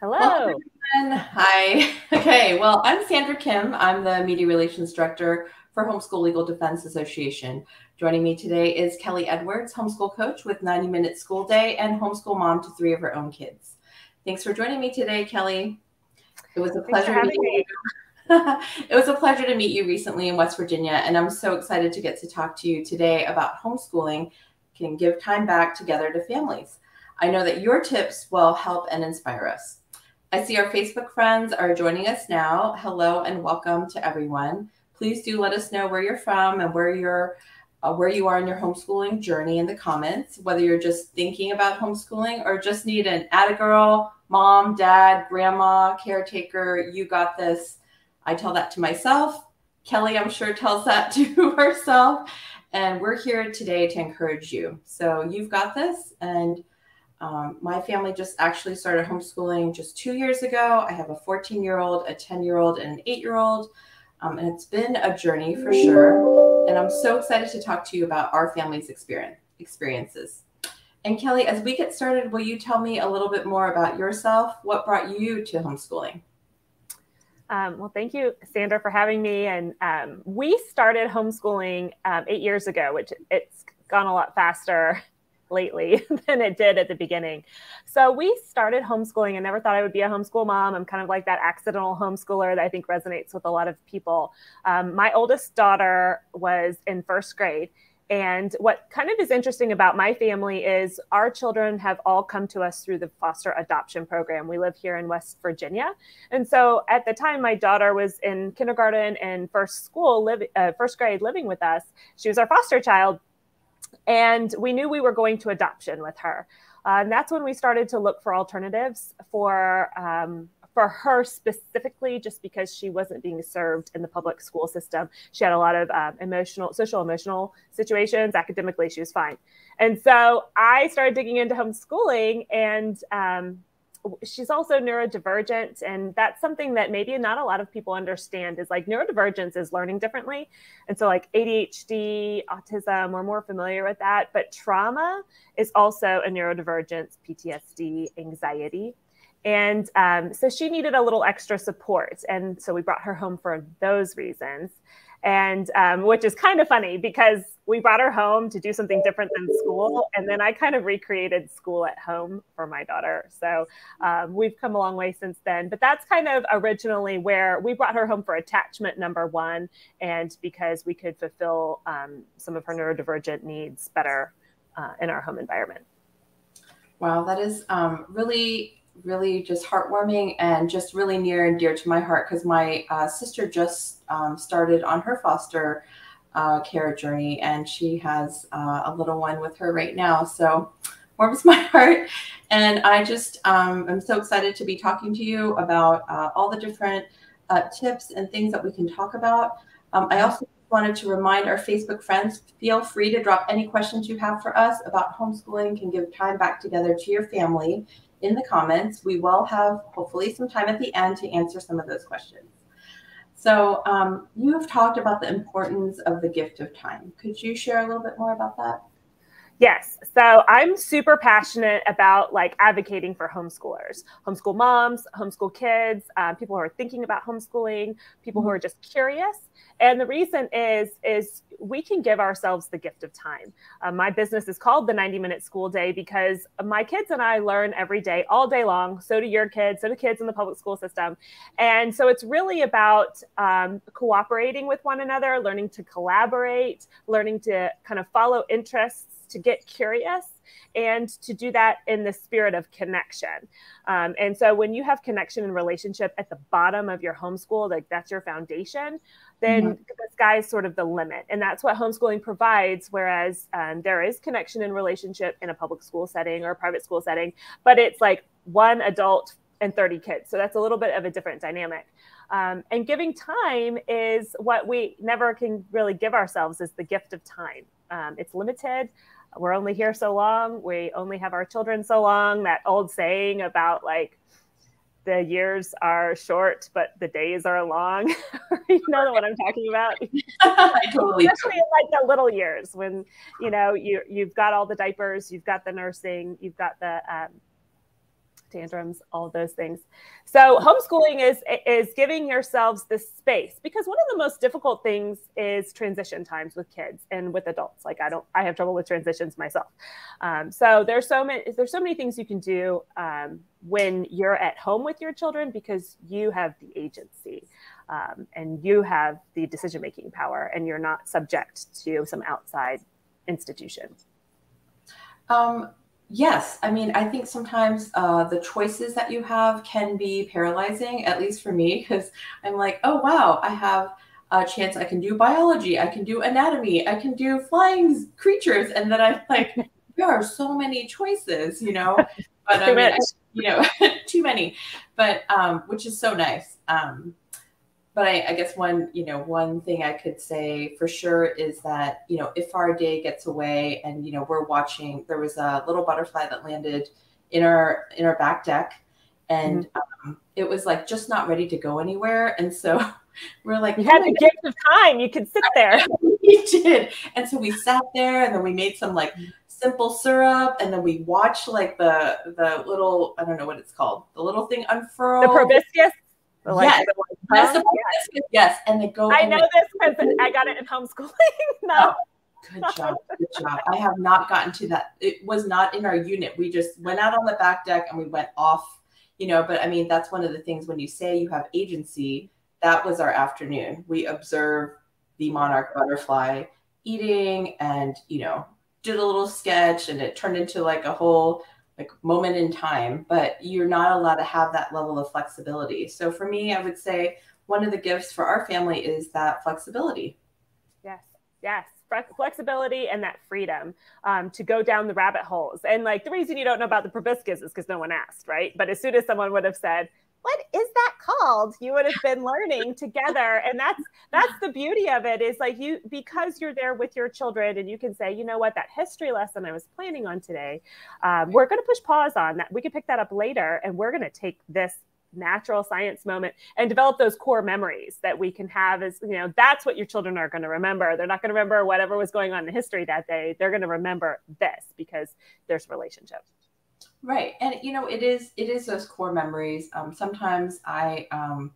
Hello. Hi. Okay. Well, I'm Sandra Kim. I'm the Media Relations Director for Homeschool Legal Defense Association. Joining me today is Kelly Edwards, homeschool coach with 90 Minute School Day and homeschool mom to three of her own kids. Thanks for joining me today, Kelly. It was a pleasure to meet you. it was a pleasure to meet you recently in West Virginia, and I'm so excited to get to talk to you today about homeschooling can give time back together to families. I know that your tips will help and inspire us. I see our Facebook friends are joining us now. Hello and welcome to everyone. Please do let us know where you're from and where you're uh, where you are in your homeschooling journey in the comments, whether you're just thinking about homeschooling or just need an add a girl, mom, dad, grandma, caretaker, you got this. I tell that to myself. Kelly, I'm sure, tells that to herself. And we're here today to encourage you. So you've got this. And um, my family just actually started homeschooling just two years ago. I have a 14 year old, a 10 year old, and an eight year old. Um, and it's been a journey for sure. And I'm so excited to talk to you about our family's experience, experiences. And Kelly, as we get started, will you tell me a little bit more about yourself? What brought you to homeschooling? Um, well, thank you, Sandra, for having me. And um, we started homeschooling um, eight years ago, which it's gone a lot faster lately than it did at the beginning. So we started homeschooling and never thought I would be a homeschool mom. I'm kind of like that accidental homeschooler that I think resonates with a lot of people. Um, my oldest daughter was in first grade. And what kind of is interesting about my family is our children have all come to us through the foster adoption program. We live here in West Virginia. And so at the time my daughter was in kindergarten and first school, live, uh, first grade living with us, she was our foster child and we knew we were going to adoption with her. Uh, and that's when we started to look for alternatives for um, for her specifically, just because she wasn't being served in the public school system. She had a lot of um, emotional, social, emotional situations. Academically, she was fine. And so I started digging into homeschooling, and um, she's also neurodivergent and that's something that maybe not a lot of people understand is like neurodivergence is learning differently. And so like adhd autism we're more familiar with that but trauma is also a neurodivergence ptsd anxiety. And um, so she needed a little extra support and so we brought her home for those reasons and um, which is kind of funny because we brought her home to do something different than school and then i kind of recreated school at home for my daughter. So um, we've come a long way since then. But that's kind of originally where we brought her home for attachment number one and because we could fulfill um, some of her neurodivergent needs better uh, in our home environment. Wow that is um, really really just heartwarming and just really near and dear to my heart because my uh, sister just um, started on her foster uh, care journey and she has uh, a little one with her right now. So warms my heart. And I just um, am so excited to be talking to you about uh, all the different uh, tips and things that we can talk about. Um, I also wanted to remind our Facebook friends, feel free to drop any questions you have for us about homeschooling can give time back together to your family in the comments. We will have hopefully some time at the end to answer some of those questions. So um, you have talked about the importance of the gift of time. Could you share a little bit more about that? Yes. So I'm super passionate about like advocating for homeschoolers, homeschool moms, homeschool kids, um, people who are thinking about homeschooling, people who are just curious. And the reason is, is we can give ourselves the gift of time. Uh, my business is called the 90 minute school day because my kids and I learn every day, all day long. So do your kids, so do kids in the public school system. And so it's really about um, cooperating with one another, learning to collaborate, learning to kind of follow interests to get curious and to do that in the spirit of connection. Um, and so when you have connection and relationship at the bottom of your homeschool, like that's your foundation, then mm-hmm. the sky is sort of the limit. And that's what homeschooling provides. Whereas um, there is connection and relationship in a public school setting or a private school setting, but it's like one adult and 30 kids. So that's a little bit of a different dynamic. Um, and giving time is what we never can really give ourselves is the gift of time. Um, it's limited we're only here so long. We only have our children so long. That old saying about like the years are short, but the days are long. you know what I'm talking about? I totally Especially in like the little years when you know you you've got all the diapers, you've got the nursing, you've got the um, tantrums, all those things. So homeschooling is is giving yourselves this space because one of the most difficult things is transition times with kids and with adults. Like I don't, I have trouble with transitions myself. Um, so there's so many there's so many things you can do um, when you're at home with your children because you have the agency. Um, and you have the decision making power, and you're not subject to some outside institution. Um, Yes, I mean, I think sometimes uh, the choices that you have can be paralyzing, at least for me, because I'm like, oh, wow, I have a chance I can do biology, I can do anatomy, I can do flying creatures. And then I'm like, there are so many choices, you know, but I mean, I, you know, too many, but um, which is so nice. Um, but I, I, guess one you know one thing i could say for sure is that you know if our day gets away and you know we're watching there was a little butterfly that landed in our in our back deck. And mm-hmm. um, it was like just not ready to go anywhere. And so we're like you had the gift of time. You could sit there. We did. And so we sat there and then we made some like simple syrup and then we watched like the the little i don't know what it's called the little thing unfurl. The proboscis like, yes. Yes. yes. yes. And they go. I know this because I got it in homeschooling. no. Oh, good job. Good job. I have not gotten to that. It was not in our unit. We just went out on the back deck and we went off, you know. But I mean, that's one of the things when you say you have agency, that was our afternoon. We observed the monarch butterfly eating and, you know, did a little sketch and it turned into like a whole like moment in time, but you're not allowed to have that level of flexibility. So for me, I would say one of the gifts for our family is that flexibility. Yes, yes. Flexibility and that freedom um, to go down the rabbit holes. And like the reason you don't know about the proboscis is because no one asked, right? But as soon as someone would have said, what is that called? You would have been learning together. And that's that's the beauty of it is like you because you're there with your children and you can say you know what? That history lesson i was planning on today um, we're going to push pause on that. We can pick that up later and we're going to take this natural science moment and develop those core memories that we can have as you know that's what your children are going to remember. They're not going to remember whatever was going on in history that day. They're going to remember this because there's relationship Right. And you know, it is it is those core memories. Um, sometimes I um,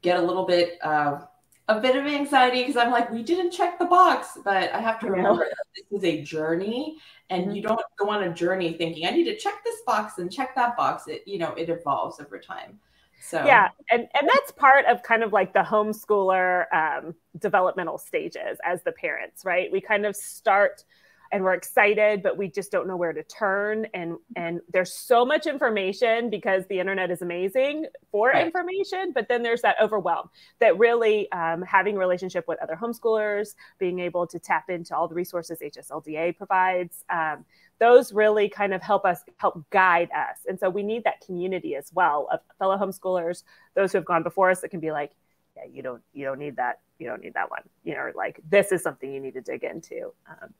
get a little bit of a bit of anxiety because I'm like, we didn't check the box, but I have to remember this is a journey, and mm-hmm. you don't go on a journey thinking I need to check this box and check that box. It you know it evolves over time. So yeah, and and that's part of kind of like the homeschooler um, developmental stages as the parents, right? We kind of start and we're excited but we just don't know where to turn. And and there's so much information because the internet is amazing for right. information but then there's that overwhelm that really um, having a relationship with other homeschoolers being able to tap into all the resources hslda provides um, those really kind of help us help guide us. And so we need that community as well of fellow homeschoolers those who have gone before us that can be like yeah you don't you don't need that you don't need that one. You know like this is something you need to dig into. Um,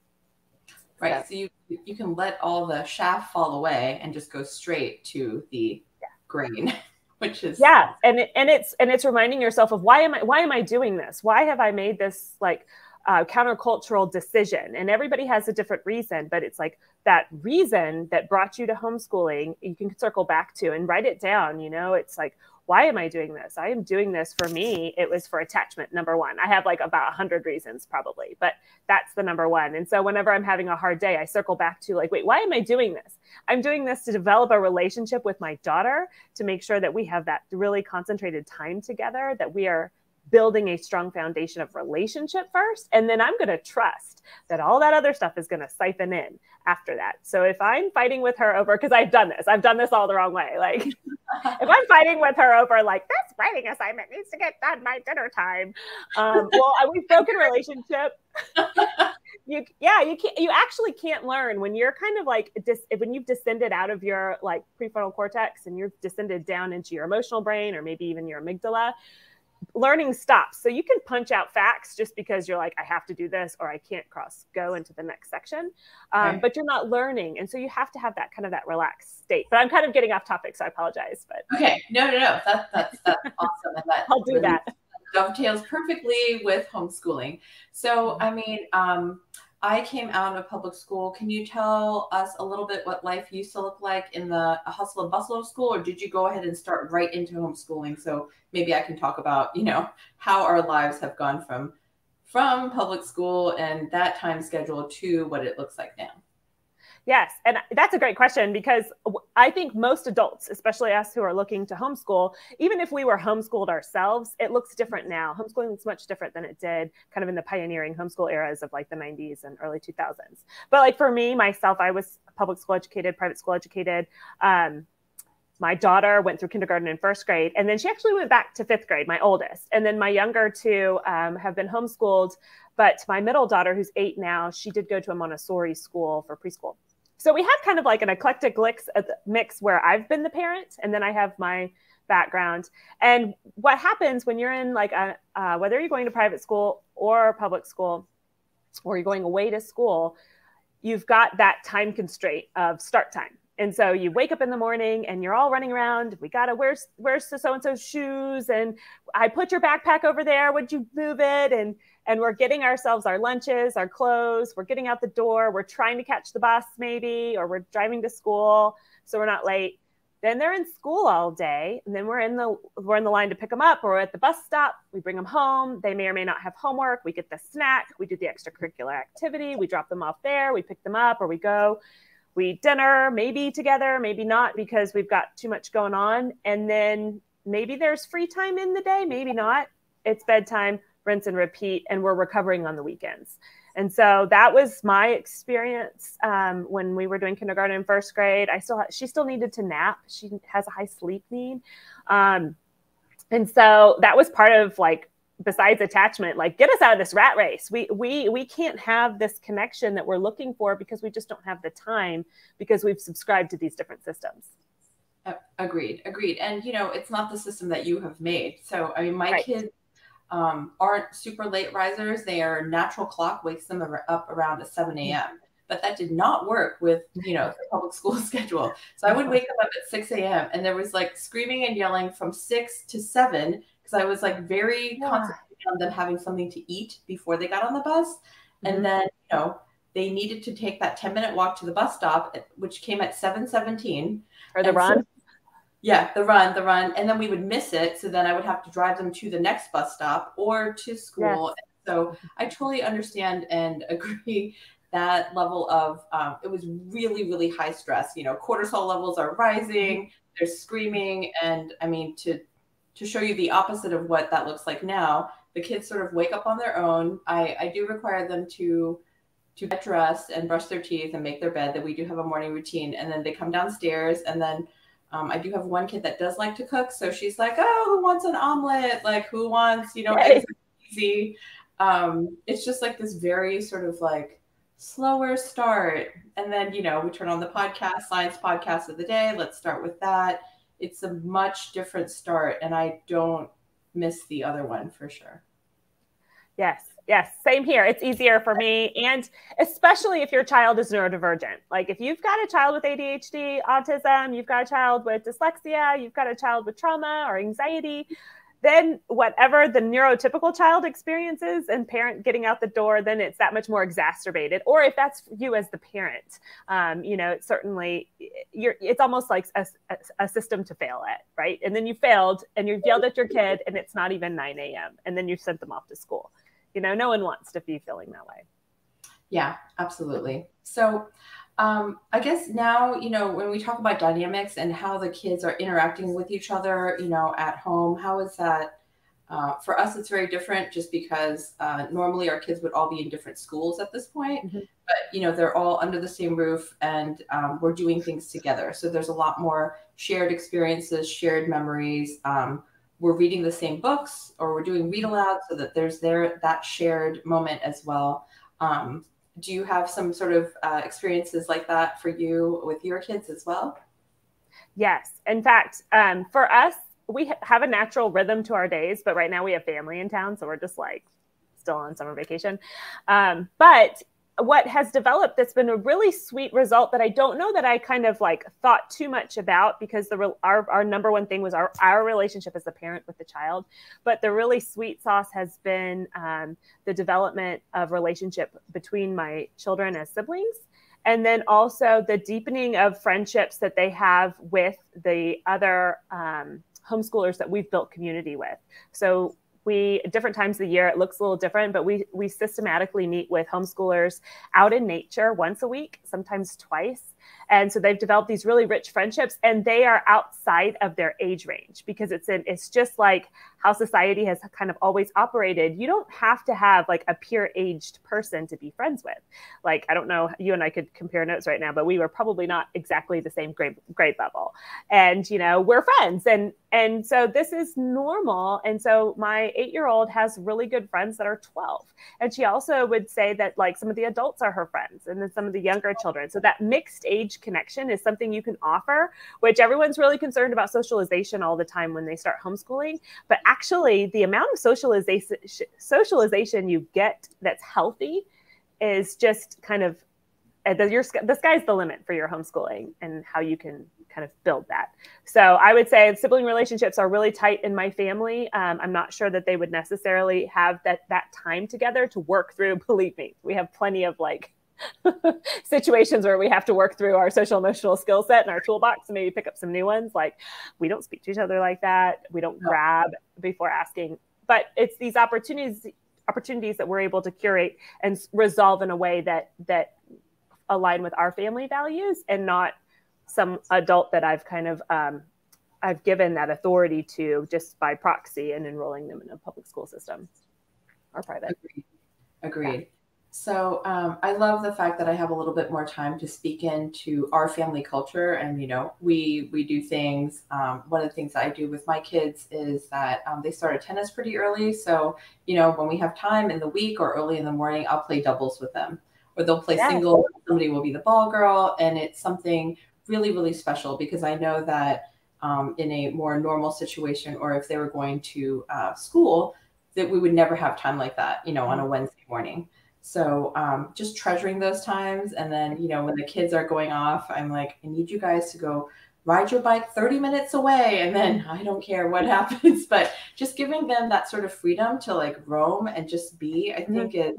Right. Yeah. So you you can let all the shaft fall away and just go straight to the yeah. grain. Which is yeah, and it, and it's and it's reminding yourself of why am I why am I doing this? Why have I made this like uh, countercultural decision? And everybody has a different reason, but it's like that reason that brought you to homeschooling. You can circle back to and write it down. You know, it's like why am I doing this? I am doing this for me. It was for attachment, number one. I have like about a hundred reasons probably, but that's the number one. And so whenever I'm having a hard day, I circle back to like, wait, why am I doing this? I'm doing this to develop a relationship with my daughter to make sure that we have that really concentrated time together, that we are building a strong foundation of relationship first. And then I'm going to trust that all that other stuff is going to siphon in after that. So if I'm fighting with her over, because I've done this, I've done this all the wrong way. Like if I'm fighting with her over, like, this writing assignment needs to get done by dinner time. Um, well, we've broken relationship. you, yeah, you can't, you actually can't learn when you're kind of like, dis, when you've descended out of your like prefrontal cortex and you've descended down into your emotional brain or maybe even your amygdala learning stops. So you can punch out facts just because you're like, I have to do this or I can't cross go into the next section. Um, right. But you're not learning. And so you have to have that kind of that relaxed state. But I'm kind of getting off topic, so I apologize. But okay, no, no, no. That, that's that's awesome. And that I'll do really that. Dovetails perfectly with homeschooling. So I mean, um, I came out of public school. Can you tell us a little bit what life used to look like in the hustle and bustle of school, or did you go ahead and start right into homeschooling? So maybe I can talk about, you know, how our lives have gone from from public school and that time schedule to what it looks like now. Yes, and that's a great question because I think most adults, especially us who are looking to homeschool, even if we were homeschooled ourselves, it looks different now. Homeschooling looks much different than it did kind of in the pioneering homeschool eras of like the 90s and early 2000s. But like for me, myself, I was public school educated, private school educated. Um, my daughter went through kindergarten and first grade, and then she actually went back to fifth grade, my oldest. And then my younger two um, have been homeschooled. But my middle daughter, who's eight now, she did go to a Montessori school for preschool so we have kind of like an eclectic uh, mix where I've been the parent and then I have my background. And what happens when you're in like a, uh, whether you're going to private school or public school, or you're going away to school, you've got that time constraint of start time. And so you wake up in the morning and you're all running around. We gotta where's where's so and so's shoes? And I put your backpack over there. Would you move it? And and we're getting ourselves our lunches, our clothes, we're getting out the door, we're trying to catch the bus maybe, or we're driving to school so we're not late. Then they're in school all day, and then we're in the we're in the line to pick them up, or at the bus stop. We bring them home. They may or may not have homework. We get the snack. We do the extracurricular activity. We drop them off there. We pick them up, or we go. We dinner maybe together, maybe not because we've got too much going on. And then maybe there's free time in the day, maybe not. It's bedtime rinse and repeat, and we're recovering on the weekends. And so that was my experience um, when we were doing kindergarten and first grade. I still she still needed to nap. She has a high sleep need, um, and so that was part of like besides attachment like get us out of this rat race we we we can't have this connection that we're looking for because we just don't have the time because we've subscribed to these different systems agreed agreed and you know it's not the system that you have made so i mean my right. kids um, aren't super late risers. Their natural clock wakes them up around 7 a.m. But that did not work with, you know, the public school schedule. So I would wake them up at 6 a.m. and there was like screaming and yelling from 6 to 7 because I was like very yeah. concentrated on them having something to eat before they got on the bus. Mm-hmm. And then, you know, they needed to take that 10 minute walk to the bus stop, which came at 717. Or the run? Yeah, the run, the run. And then we would miss it. So then I would have to drive them to the next bus stop or to school. Yes. So I totally understand and agree that level of um, it was really, really high stress. You know, cortisol levels are rising, they're screaming. And I mean, to to show you the opposite of what that looks like now, the kids sort of wake up on their own. I, I do require them to to get dressed and brush their teeth and make their bed that we do have a morning routine and then they come downstairs and then um, I do have one kid that does like to cook, so she's like, "Oh, who wants an omelet? Like, who wants, you know, eggs easy?" Um, it's just like this very sort of like slower start, and then you know we turn on the podcast, science podcast of the day. Let's start with that. It's a much different start, and I don't miss the other one for sure. Yes, Yes, same here. It's easier for me. And especially if your child is neurodivergent. Like if you've got a child with ADHD, autism, you've got a child with dyslexia, you've got a child with trauma or anxiety, then whatever the neurotypical child experiences and parent getting out the door, then it's that much more exacerbated. Or if that's you as the parent, um, you know, it's certainly you're. It's almost like a, a, system to fail at, right? And then you failed, and you yelled at your kid, and it's not even 9 a.m. And then you sent them off to school you know no one wants to be feeling that way. Yeah absolutely. So um, i guess now you know when we talk about dynamics and how the kids are interacting with each other you know at home how is that uh, for us it's very different just because uh, normally our kids would all be in different schools at this point mm-hmm. but you know they're all under the same roof and um, we're doing things together. So there's a lot more shared experiences shared memories um, we're reading the same books or we're doing read aloud so that there's there that shared moment as well. Um, do you have some sort of uh, experiences like that for you with your kids as well? Yes. In fact um, for us we have a natural rhythm to our days but right now we have family in town so we're just like still on summer vacation. Um, but what has developed that's been a really sweet result that I don't know that I kind of like thought too much about because the our our number one thing was our our relationship as a parent with the child, but the really sweet sauce has been um, the development of relationship between my children as siblings, and then also the deepening of friendships that they have with the other um, homeschoolers that we've built community with. So we different times of the year it looks a little different but we we systematically meet with homeschoolers out in nature once a week sometimes twice and so they've developed these really rich friendships and they are outside of their age range because it's in, it's just like how society has kind of always operated. You don't have to have like a peer aged person to be friends with. Like, I don't know, you and I could compare notes right now, but we were probably not exactly the same grade, grade level. And, you know, we're friends. And, and so this is normal. And so my eight year old has really good friends that are 12. And she also would say that like some of the adults are her friends and then some of the younger children. So that mixed age connection is something you can offer, which everyone's really concerned about socialization all the time when they start homeschooling. But actually, the amount of socialization socialization you get that's healthy is just kind of uh, the, your, the sky's the limit for your homeschooling and how you can kind of build that. So I would say sibling relationships are really tight in my family. Um, I'm not sure that they would necessarily have that that time together to work through. Believe me, we have plenty of like situations where we have to work through our social emotional skill set and our toolbox and maybe pick up some new ones. Like we don't speak to each other like that. We don't grab before asking. But it's these opportunities opportunities that we're able to curate and resolve in a way that that align with our family values and not some adult that I've kind of um, I've given that authority to just by proxy and enrolling them in a public school system or private. Agreed. Agreed. Yeah. So um, I love the fact that I have a little bit more time to speak into our family culture, and you know, we we do things. Um, one of the things I do with my kids is that um, they started tennis pretty early. So you know, when we have time in the week or early in the morning, I'll play doubles with them, or they'll play yeah. single. Somebody will be the ball girl, and it's something really really special because I know that um, in a more normal situation, or if they were going to uh, school, that we would never have time like that. You know, on a mm-hmm. Wednesday morning. So um, just treasuring those times. And then, you know, when the kids are going off, I'm like, I need you guys to go ride your bike 30 minutes away. And then I don't care what happens, but just giving them that sort of freedom to like roam and just be, I mm-hmm. think is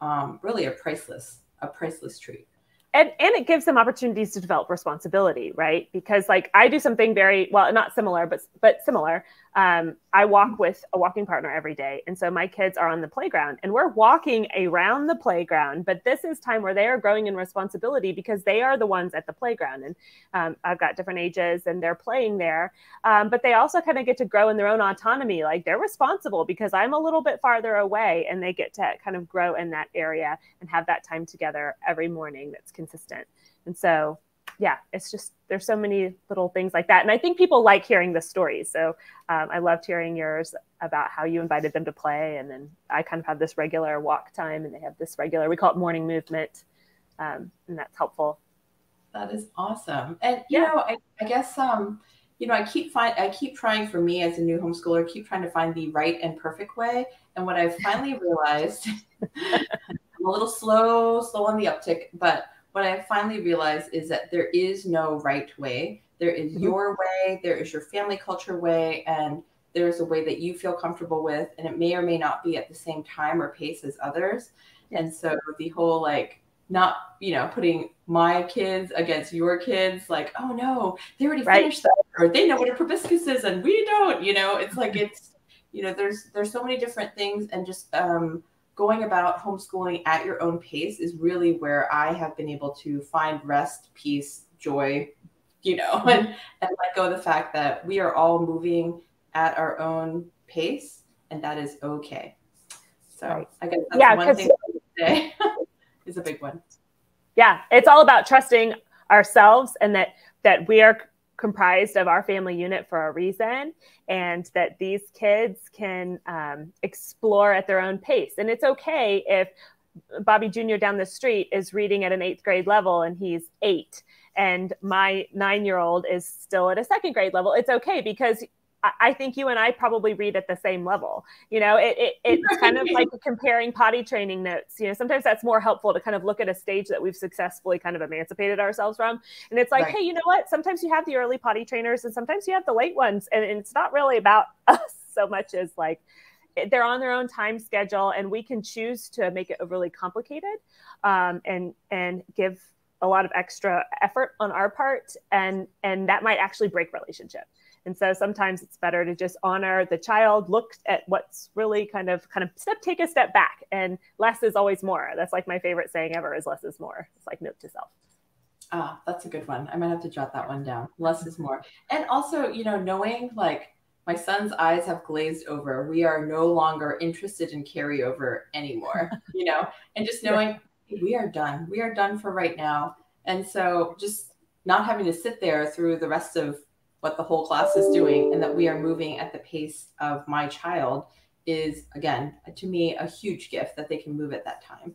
um, really a priceless, a priceless treat and and it gives them opportunities to develop responsibility right because like i do something very well not similar but but similar um, I walk with a walking partner every day. And so my kids are on the playground and we're walking around the playground. But this is time where they are growing in responsibility because they are the ones at the playground. And um, I've got different ages and they're playing there. Um, but they also kind of get to grow in their own autonomy. Like they're responsible because I'm a little bit farther away and they get to kind of grow in that area and have that time together every morning that's consistent. And so yeah, it's just there's so many little things like that, and I think people like hearing the stories. So um, I loved hearing yours about how you invited them to play, and then I kind of have this regular walk time, and they have this regular we call it morning movement, um, and that's helpful. That is awesome, and you yeah. know, I, I guess um, you know, I keep find I keep trying for me as a new homeschooler, keep trying to find the right and perfect way, and what I've finally realized, I'm a little slow, slow on the uptick, but what I finally realized is that there is no right way. There is mm-hmm. your way, there is your family culture way, and there's a way that you feel comfortable with, and it may or may not be at the same time or pace as others. And so the whole like not you know putting my kids against your kids like oh no they already right. finished that or they know what a proboscis is and we don't you know it's like it's you know there's there's so many different things and just um going about homeschooling at your own pace is really where I have been able to find rest, peace, joy, you know, and, and let go of the fact that we are all moving at our own pace and that is okay. So right. I guess that's yeah, one thing today is a big one. Yeah, it's all about trusting ourselves and that that we are comprised of our family unit for a reason and that these kids can um, explore at their own pace. And it's okay if bobby junior down the street is reading at an eighth grade level and he's eight and my nine year old is still at a second grade level. It's okay because I think you and I probably read at the same level. You know, it, it it's kind of like comparing potty training notes. You know, sometimes that's more helpful to kind of look at a stage that we've successfully kind of emancipated ourselves from. And it's like, right. hey, you know what? Sometimes you have the early potty trainers and sometimes you have the late ones. And, and it's not really about us so much as like they're on their own time schedule and we can choose to make it overly complicated um, and and give a lot of extra effort on our part and and that might actually break relationship and so sometimes it's better to just honor the child, look at what's really kind of kind of step take a step back and less is always more. That's like my favorite saying ever is less is more. It's like note to self. Ah, oh, that's a good one. I might have to jot that one down. Less is more. And also, you know, knowing like my son's eyes have glazed over. We are no longer interested in carryover anymore, you know, and just knowing yeah. we are done. We are done for right now. And so just not having to sit there through the rest of what the whole class is doing and that we are moving at the pace of my child is again to me a huge gift that they can move at that time.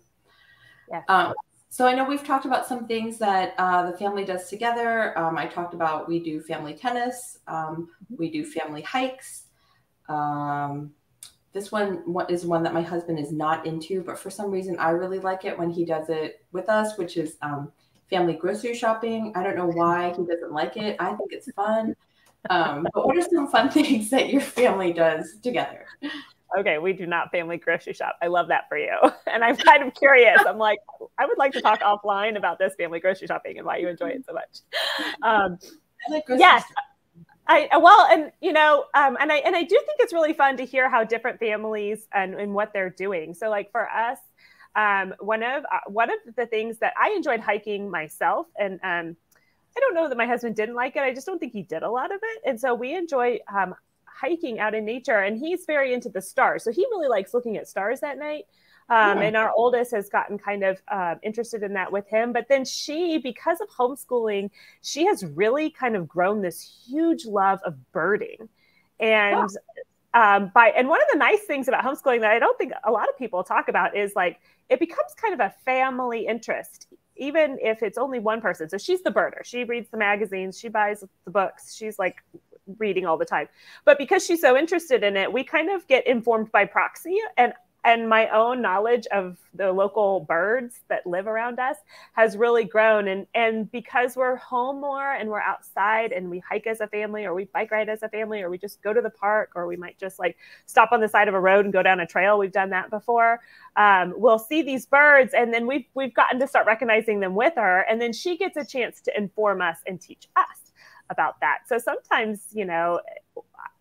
Yeah. Um, so i know we've talked about some things that uh, the family does together. Um, i talked about we do family tennis um, we do family hikes. Um, this one is one that my husband is not into but for some reason i really like it when he does it with us which is um, family grocery shopping. I don't know why he doesn't like it. I think it's fun. Um, but what are some fun things that your family does together? Okay, we do not family grocery shop. I love that for you. And I'm kind of curious. I'm like, I would like to talk offline about this family grocery shopping and why you enjoy it so much. Um, I like yes. I well, and you know, um, and I and I do think it's really fun to hear how different families and, and what they're doing. So, like for us, um, one of uh, one of the things that I enjoyed hiking myself, and um, I don't know that my husband didn't like it. I just don't think he did a lot of it, and so we enjoy um, hiking out in nature. And he's very into the stars, so he really likes looking at stars at night. Um, yeah. And our oldest has gotten kind of uh, interested in that with him. But then she, because of homeschooling, she has really kind of grown this huge love of birding. And um, by and one of the nice things about homeschooling that I don't think a lot of people talk about is like it becomes kind of a family interest, even if it's only one person. So she's the birder. She reads the magazines, she buys the books, she's like reading all the time. But because she's so interested in it, we kind of get informed by proxy. And and my own knowledge of the local birds that live around us has really grown. And and because we're home more and we're outside and we hike as a family or we bike ride as a family or we just go to the park or we might just like stop on the side of a road and go down a trail we've done that before um, we'll see these birds and then we've we've gotten to start recognizing them with her. And then she gets a chance to inform us and teach us about that. So sometimes you know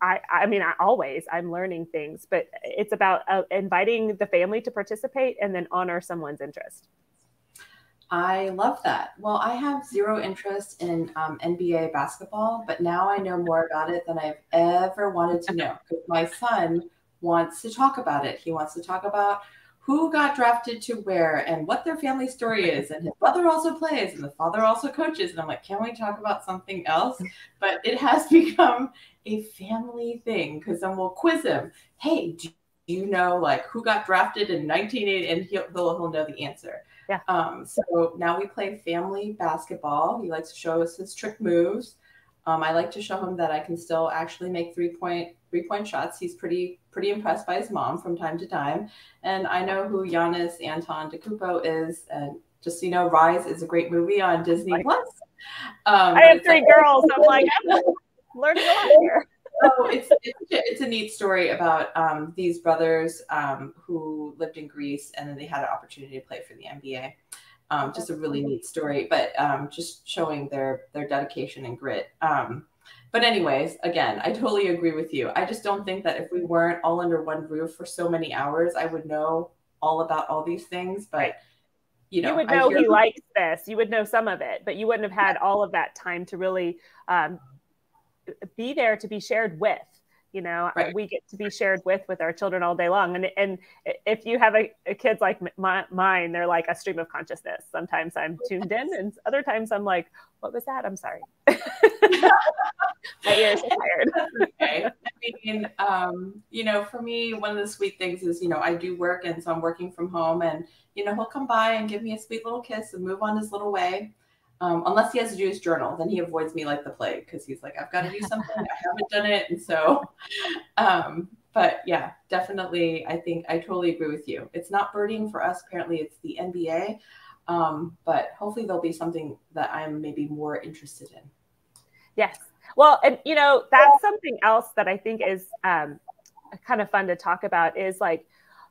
I, I mean, I always I'm learning things, but it's about uh, inviting the family to participate and then honor someone's interest. I love that. Well, I have zero interest in um, NBA basketball, but now I know more about it than I've ever wanted to know my son wants to talk about it. He wants to talk about who got drafted to where and what their family story is. And his brother also plays and the father also coaches. And I'm like, can we talk about something else? But it has become a family thing because then we'll quiz him. Hey, do you know like who got drafted in 1980? And he'll, he'll, he'll know the answer. Yeah. Um, so now we play family basketball. He likes to show us his trick moves. Um, I like to show him that I can still actually make three point three point shots. He's pretty pretty impressed by his mom from time to time, and I know who Giannis Antetokounmpo is. And just so you know, Rise is a great movie on Disney Plus. Um, I have three like, girls. I'm like I'm learning a lot here. oh, it's, it's, it's, a neat story about um, these brothers um, who lived in Greece and then they had an opportunity to play for the NBA. Um, just a really neat story, but um, just showing their their dedication and grit. But anyways, again, I totally agree with you. I just don't think that if we weren't all under one roof for so many hours, I would know all about all these things. But you know, you would know he likes this. You would know some of it, but you wouldn't have had all of that time to really um, be there to be shared with you know right. we get to be shared with with our children all day long. And and if you have a, a kids like my, mine they're like a stream of consciousness. Sometimes i'm tuned in and other times i'm like what was that? I'm sorry. My ears are tired. Okay. I mean um, you know for me one of the sweet things is you know i do work and so i'm working from home and you know he'll come by and give me a sweet little kiss and move on his little way Um, unless he has to do his journal, then he avoids me like the plague because he's like, I've got to do something. I haven't done it. And so, um, but yeah, definitely. I think I totally agree with you. It's not birding for us. Apparently, it's the NBA. Um, but hopefully, there'll be something that I'm maybe more interested in. Yes. Well, and you know, that's something else that I think is um, kind of fun to talk about is like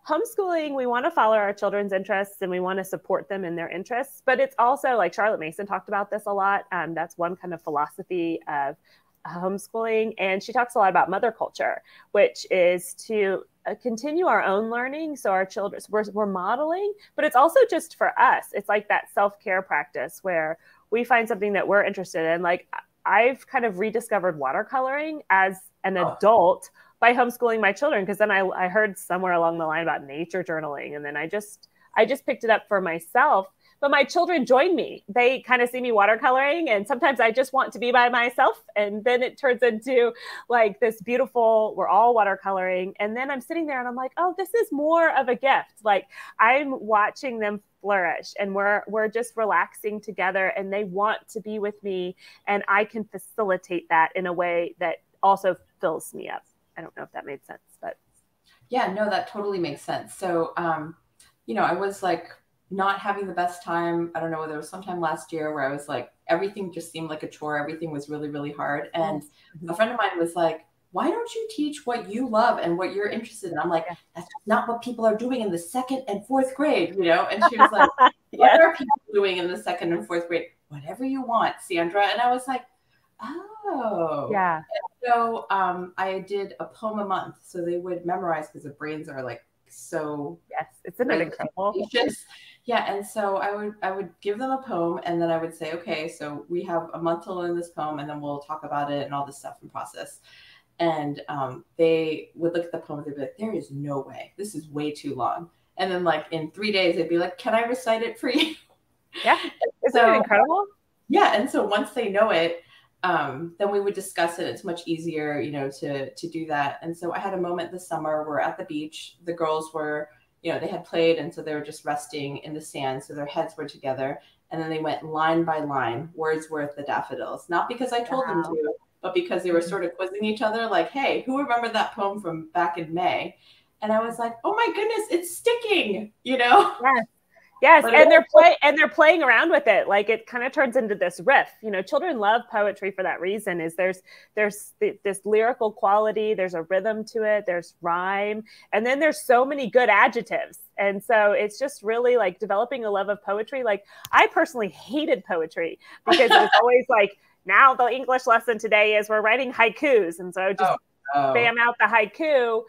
homeschooling, we want to follow our children's interests and we want to support them in their interests. But it's also like Charlotte Mason talked about this a lot. Um, that's one kind of philosophy of homeschooling. And she talks a lot about mother culture, which is to uh, continue our own learning. So our children, we're, we're modeling, but it's also just for us. It's like that self care practice where we find something that we're interested in. Like I've kind of rediscovered watercoloring as an oh. adult by homeschooling my children because then I, I heard somewhere along the line about nature journaling and then i just i just picked it up for myself. But my children join me. They kind of see me watercoloring and sometimes i just want to be by myself and then it turns into like this beautiful we're all watercoloring and then i'm sitting there and i'm like oh this is more of a gift. Like i'm watching them flourish and we're we're just relaxing together and they want to be with me and i can facilitate that in a way that also fills me up I don't know if that made sense, but yeah, no, that totally makes sense. So, um, you know, I was like not having the best time. I don't know, whether it was sometime last year where I was like, everything just seemed like a chore. Everything was really, really hard. And mm-hmm. a friend of mine was like, why don't you teach what you love and what you're interested in? I'm like, that's not what people are doing in the second and fourth grade, you know? And she was like, what are people doing in the second and fourth grade? Whatever you want, Sandra. And I was like, oh. Yeah. So um, I did a poem a month. So they would memorize because the brains are like so. Yes, it's an incredible. Yeah, and so I would I would give them a poem, and then I would say, okay, so we have a month to learn this poem, and then we'll talk about it and all this stuff and process. And um, they would look at the poem, and they'd be like, there is no way, this is way too long. And then like in three days, they'd be like, can I recite it for you? Yeah, isn't so, incredible? Yeah, and so once they know it, um, then we would discuss it. It's much easier, you know, to to do that. And so I had a moment this summer. We're at the beach. The girls were, you know, they had played, and so they were just resting in the sand. So their heads were together, and then they went line by line, Wordsworth, the daffodils. Not because I told wow. them to, but because they were mm-hmm. sort of quizzing each other, like, "Hey, who remembered that poem from back in May?" And I was like, "Oh my goodness, it's sticking!" You know? Yes. Yes, but and they're play and they're playing around with it. Like it kind of turns into this riff. You know, children love poetry for that reason. Is there's there's this lyrical quality, there's a rhythm to it, there's rhyme, and then there's so many good adjectives. And so it's just really like developing a love of poetry. Like I personally hated poetry because it was always like now the English lesson today is we're writing haikus, and so just oh, oh. bam out the haiku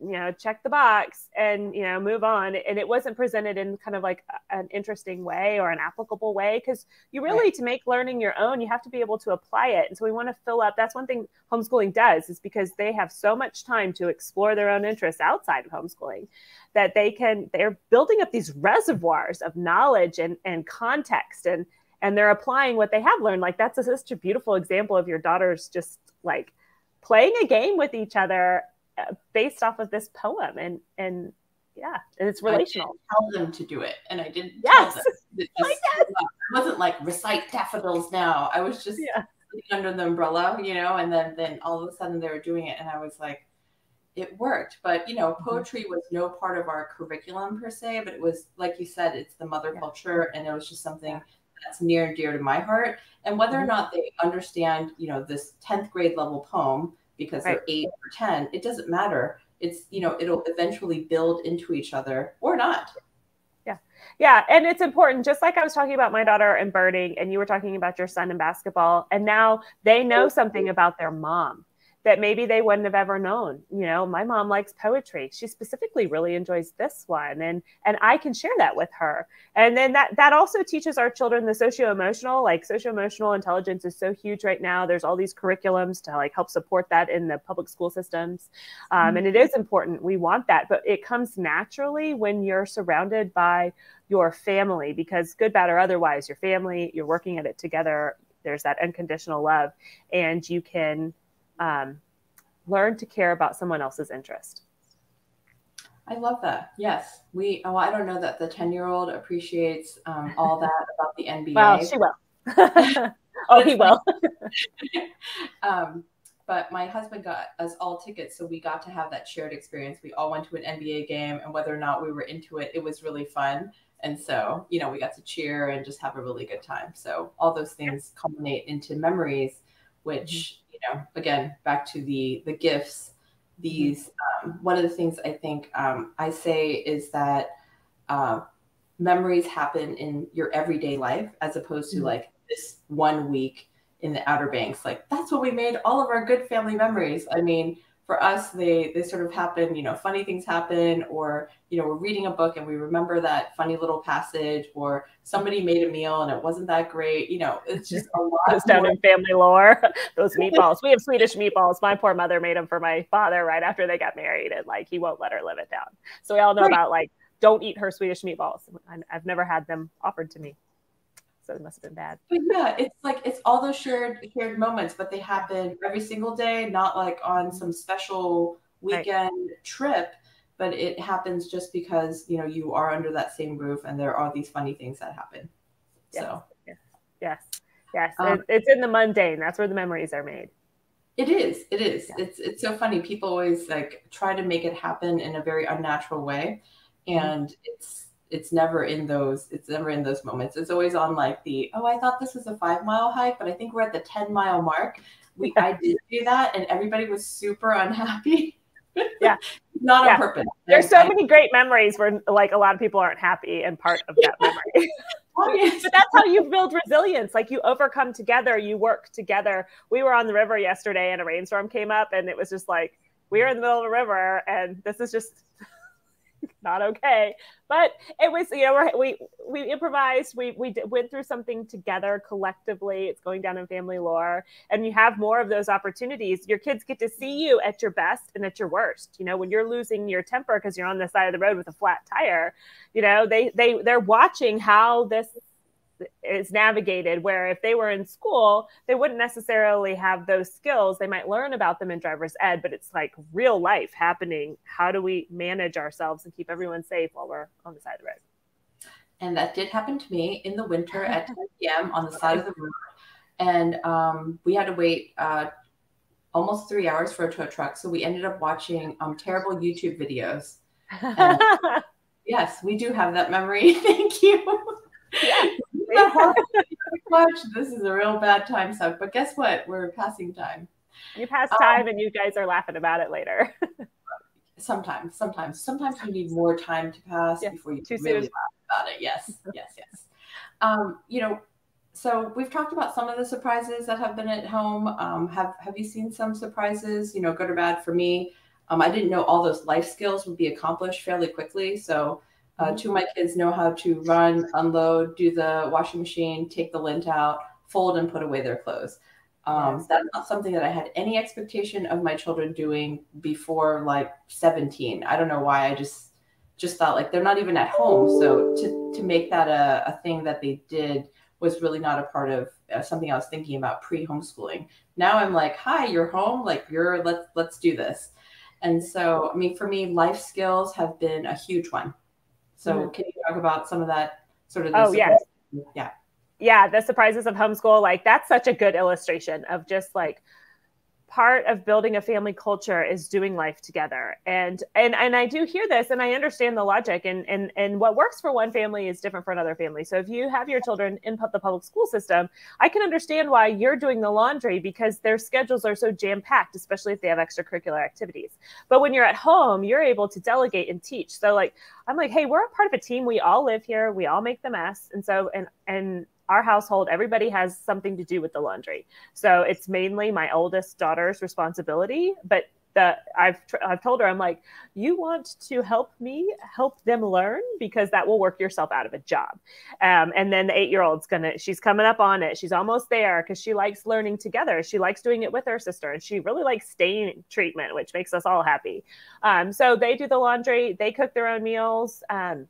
you know check the box and you know move on. And it wasn't presented in kind of like an interesting way or an applicable way because you really right. to make learning your own you have to be able to apply it. And so we want to fill up that's one thing homeschooling does is because they have so much time to explore their own interests outside of homeschooling that they can they're building up these reservoirs of knowledge and and context and and they're applying what they have learned. Like that's a, such a beautiful example of your daughters just like playing a game with each other based off of this poem and and yeah it's relational tell them to do it and i didn't yes. tell them it, just, it wasn't like recite daffodils now i was just yeah. under the umbrella you know and then then all of a sudden they were doing it and i was like it worked but you know mm-hmm. poetry was no part of our curriculum per se but it was like you said it's the mother yeah. culture and it was just something that's near and dear to my heart and whether or mm-hmm. not they understand you know this 10th grade level poem because right. they're eight or 10, it doesn't matter. It's, you know, it'll eventually build into each other or not. Yeah. Yeah. And it's important, just like I was talking about my daughter and birding, and you were talking about your son and basketball, and now they know oh, something about their mom that maybe they wouldn't have ever known. You know, my mom likes poetry. She specifically really enjoys this one and and I can share that with her. And then that that also teaches our children the socio-emotional, like socio-emotional intelligence is so huge right now. There's all these curriculums to like help support that in the public school systems. Um, and it is important. We want that, but it comes naturally when you're surrounded by your family because good, bad, or otherwise, your family, you're working at it together. There's that unconditional love, and you can um, learn to care about someone else's interest. I love that. Yes, we. Oh, I don't know that the ten-year-old appreciates um, all that about the NBA. Well, she will. oh, he will. um, but my husband got us all tickets, so we got to have that shared experience. We all went to an NBA game, and whether or not we were into it, it was really fun. And so, you know, we got to cheer and just have a really good time. So all those things culminate into memories, which, mm-hmm. You know, again, back to the the gifts. These um, one of the things I think um, I say is that uh, memories happen in your everyday life as opposed to mm-hmm. like this one week in the Outer Banks. Like that's what we made all of our good family memories. I mean, for us, they they sort of happen. You know, funny things happen, or you know, we're reading a book and we remember that funny little passage, or somebody made a meal and it wasn't that great. You know, it's just a lot. It's down in family lore. Those meatballs. we have Swedish meatballs. My poor mother made them for my father right after they got married, and like he won't let her live it down. So we all know right. about like don't eat her Swedish meatballs. I've never had them offered to me so it must have been bad. But yeah, it's like it's all those shared shared moments, but they happen every single day, not like on some special weekend right. trip, but it happens just because you know you are under that same roof and there are these funny things that happen. Yes. So yes, yes, yes. Um, it's in the mundane. That's where the memories are made. It is. It is. Yeah. It's it's so funny. People always like try to make it happen in a very unnatural way, mm-hmm. and mm-hmm. it's it's never in those it's never in those moments. It's always on like the oh i thought this was a five mile hike but i think we're at the 10 mile mark. We i did do that and everybody was super unhappy. Yeah. Not yeah. on purpose. There's so many great memories where like a lot of people aren't happy and part of that memory. But that's how you build resilience. Like you overcome together you work together. We were on the river yesterday and a rainstorm came up and it was just like we are in the middle of a river and this is just not okay. But it was, you know, we we improvised. We we went through something together collectively. It's going down in family lore, and you have more of those opportunities. Your kids get to see you at your best and at your worst. You know, when you're losing your temper because you're on the side of the road with a flat tire, you know, they they they're watching how this is navigated where if they were in school they wouldn't necessarily have those skills. They might learn about them in driver's ed but it's like real life happening. How do we manage ourselves and keep everyone safe while we're on the side of the road? And that did happen to me in the winter at 10 p.m on the side of the road. And um, we had to wait uh, almost three hours for a tow truck. So we ended up watching um, terrible youtube videos. Yes we do have that memory. Thank you. Yeah much. This is a real bad time suck. But guess what? We're passing time. You pass time um, and you guys are laughing about it later. sometimes, sometimes, sometimes you need more time to pass before you really soon. laugh about it. Yes, yes, yes. Um, you know, so we've talked about some of the surprises that have been at home. Um, have Have you seen some surprises? You know, good or bad for me. Um, I didn't know all those life skills would be accomplished fairly quickly. So uh, two of my kids know how to run, unload, do the washing machine, take the lint out, fold, and put away their clothes. Um, yes. That's not something that I had any expectation of my children doing before like 17. I don't know why. I just just thought like they're not even at home, so to to make that a, a thing that they did was really not a part of uh, something I was thinking about pre homeschooling. Now I'm like, hi, you're home. Like you're let's let's do this. And so, I mean, for me, life skills have been a huge one. So mm-hmm. can you talk about some of that sort of? Oh yeah, yeah, yeah. The surprises of homeschool, like that's such a good illustration of just like part of building a family culture is doing life together. And and and i do hear this and i understand the logic and and and what works for one family is different for another family. So if you have your children in the public school system i can understand why you're doing the laundry because their schedules are so jam packed especially if they have extracurricular activities. But when you're at home you're able to delegate and teach. So like i'm like hey we're a part of a team. We all live here. We all make the mess. And so and and our household, everybody has something to do with the laundry. So it's mainly my oldest daughter's responsibility, but I've I've told her I'm like you want to help me help them learn because that will work yourself out of a job. Um, and then the eight year old's gonna she's coming up on it. She's almost there because she likes learning together. She likes doing it with her sister, and she really likes stain treatment, which makes us all happy. Um, so they do the laundry, they cook their own meals. Um,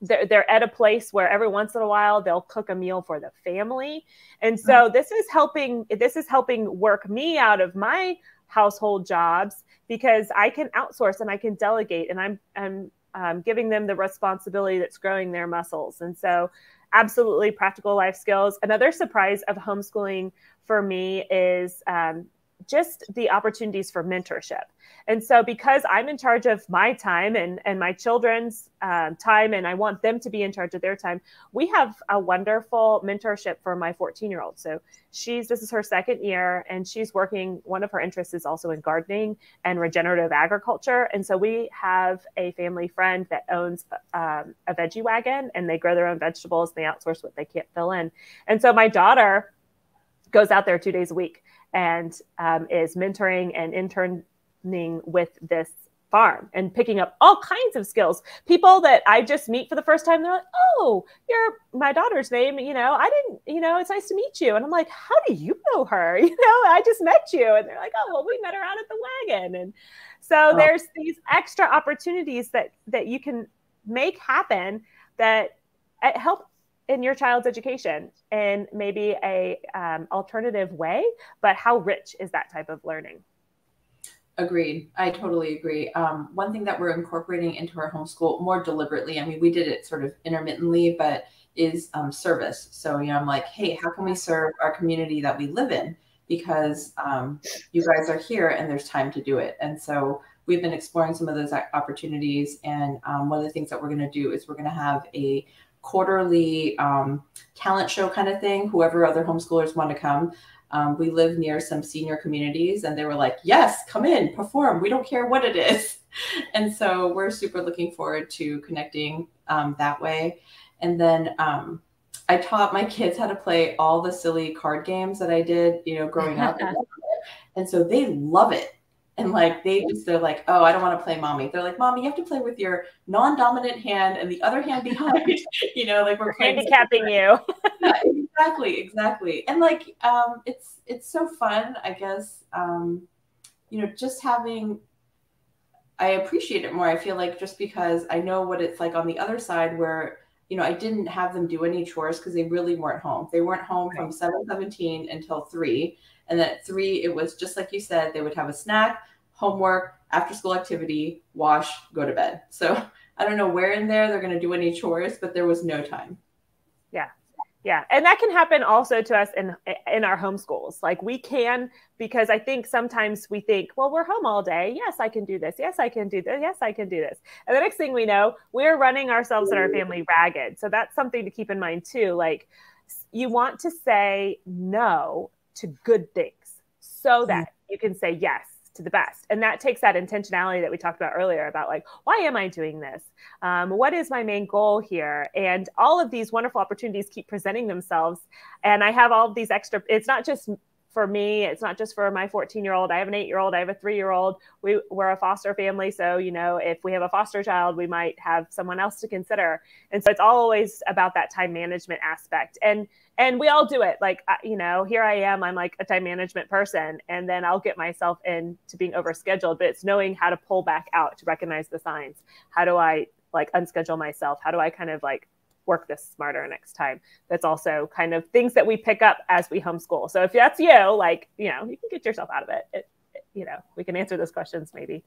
they're, they're at a place where every once in a while they'll cook a meal for the family and so mm-hmm. this is helping this is helping work me out of my household jobs because i can outsource and i can delegate and i'm i'm um, giving them the responsibility that's growing their muscles and so absolutely practical life skills. Another surprise of homeschooling for me is um, just the opportunities for mentorship. And so, because I'm in charge of my time and, and my children's um, time, and I want them to be in charge of their time, we have a wonderful mentorship for my 14 year old. So, she's this is her second year, and she's working. One of her interests is also in gardening and regenerative agriculture. And so, we have a family friend that owns um, a veggie wagon, and they grow their own vegetables. They outsource what they can't fill in. And so, my daughter goes out there two days a week and um, is mentoring and interning with this farm and picking up all kinds of skills. People that I just meet for the first time, they're like, "Oh, you're my daughter's name. You know, I didn't. You know, it's nice to meet you." And I'm like, "How do you know her? You know, I just met you." And they're like, "Oh, well, we met her out at the wagon." And so oh. there's these extra opportunities that that you can make happen that uh, help in your child's education in maybe a um, alternative way but how rich is that type of learning? Agreed. I totally agree. Um, one thing that we're incorporating into our homeschool more deliberately i mean we did it sort of intermittently but is um, service. So you know i'm like hey how can we serve our community that we live in? Because um, you guys are here and there's time to do it. And so we've been exploring some of those opportunities and um, one of the things that we're going to do is we're going to have a quarterly um, talent show kind of thing. Whoever other homeschoolers want to come. Um, we live near some senior communities, and they were like, "Yes, come in, perform. We don't care what it is." And so we're super looking forward to connecting um, that way. And then um, I taught my kids how to play all the silly card games that I did, you know, growing up. and so they love it and like they just they're like oh i don't want to play mommy. They're like mommy you have to play with your non-dominant hand and the other hand behind. You know like we're handicapping you. Yeah, exactly exactly. And like um it's it's so fun i guess um you know just having i appreciate it more i feel like just because i know what it's like on the other side where you know i didn't have them do any chores because they really weren't home they weren't home right. from 717 until 3 and then at three, it was just like you said, they would have a snack, homework, after school activity, wash, go to bed. So I don't know where in there they're going to do any chores, but there was no time. Yeah. And that can happen also to us in in our homeschools. Like we can because I think sometimes we think, well, we're home all day. Yes, I can do this. Yes, I can do this. Yes, I can do this. And the next thing we know, we're running ourselves and our family ragged. So that's something to keep in mind too. Like you want to say no to good things so that you can say yes to the best. And that takes that intentionality that we talked about earlier about like, why am I doing this? Um, what is my main goal here? And all of these wonderful opportunities keep presenting themselves. And I have all of these extra, it's not just for me it's not just for my 14 year old i have an eight year old i have a three year old we, we're a foster family so you know if we have a foster child we might have someone else to consider and so it's always about that time management aspect and and we all do it. Like you know here i am i'm like a time management person and then i'll get myself into being overscheduled but it's knowing how to pull back out to recognize the signs. How do i like unschedule myself? How do i kind of like work this smarter next time? That's also kind of things that we pick up as we homeschool. So if that's you like you know you can get yourself out of it, it, it you know we can answer those questions maybe